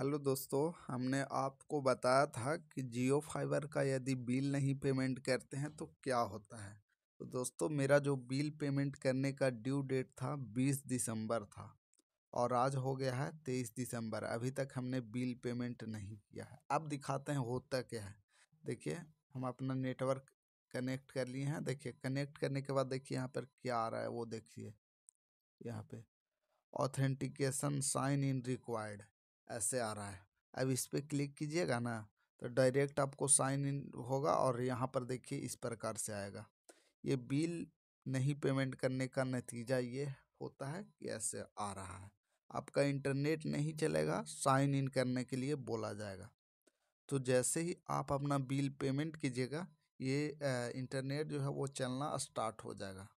Hello दोस्तों, हमने आपको बताया था कि जियो फाइबर का यदि बिल नहीं पेमेंट करते हैं तो क्या होता है? तो दोस्तों, मेरा जो बिल पेमेंट करने का ड्यू डेट था 20 दिसंबर था और आज हो गया है 23 दिसंबर। अभी तक हमने बिल पेमेंट नहीं किया है। अब दिखाते हैं होता क्या है। देखिए, हम अपना नेटवर्क कनेक्ट कर लिए हैं। देखिए, कनेक्ट करने के बाद देखिए यहाँ पर क्या आ रहा है, वो देखिए। यहाँ पे ऑथेंटिकेशन साइन इन रिक्वायर्ड। ऐसे आ रहा है। अब इस पर क्लिक कीजिएगा ना तो डायरेक्ट आपको साइन इन होगा और यहाँ पर देखिए इस प्रकार से आएगा। ये बिल नहीं पेमेंट करने का नतीजा ये होता है कि ऐसे आ रहा है। आपका इंटरनेट नहीं चलेगा, साइन इन करने के लिए बोला जाएगा। तो जैसे ही आप अपना बिल पेमेंट कीजिएगा, ये इंटरनेट जो है वो चलना स्टार्ट हो जाएगा।